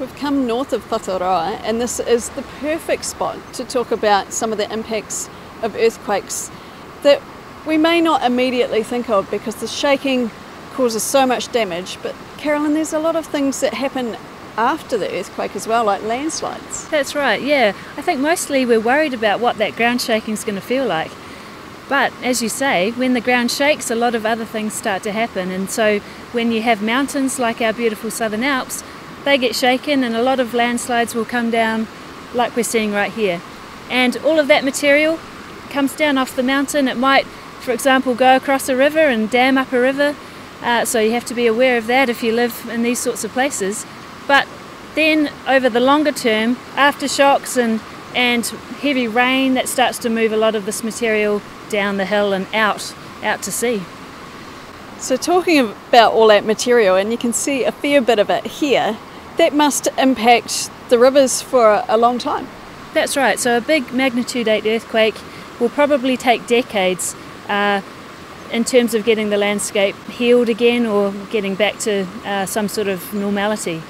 We've come north of Whataroa, and this is the perfect spot to talk about some of the impacts of earthquakes that we may not immediately think of because the shaking causes so much damage. But, Carolyn, there's a lot of things that happen after the earthquake as well, like landslides. That's right, yeah. I think mostly we're worried about what that ground shaking is going to feel like. But as you say, when the ground shakes, a lot of other things start to happen. And so when you have mountains like our beautiful Southern Alps, they get shaken and a lot of landslides will come down like we're seeing right here. And all of that material comes down off the mountain. It might, for example, go across a river and dam up a river. Uh, so you have to be aware of that if you live in these sorts of places. But then over the longer term, aftershocks and, and heavy rain, that starts to move a lot of this material down the hill and out, out to sea. So, talking about all that material, and you can see a fair bit of it here, that must impact the rivers for a long time. That's right. So, a big magnitude 8 earthquake will probably take decades uh, in terms of getting the landscape healed again or getting back to uh, some sort of normality.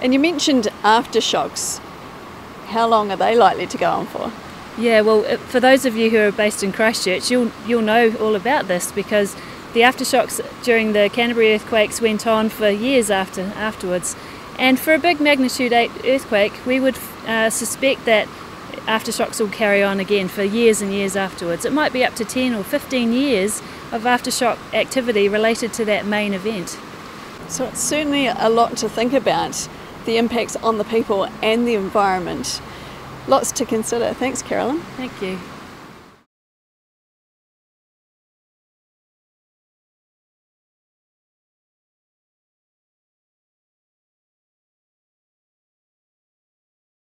And you mentioned aftershocks. How long are they likely to go on for? Yeah, well, uh, for those of you who are based in Christchurch, you'll you'll know all about this because the aftershocks during the Canterbury earthquakes went on for years after afterwards. And for a big magnitude 8 earthquake, we would uh, suspect that aftershocks will carry on again for years and years afterwards. It might be up to 10 or 15 years of aftershock activity related to that main event. So it's certainly a lot to think about the impacts on the people and the environment. Lots to consider. Thanks, Carolyn. Thank you.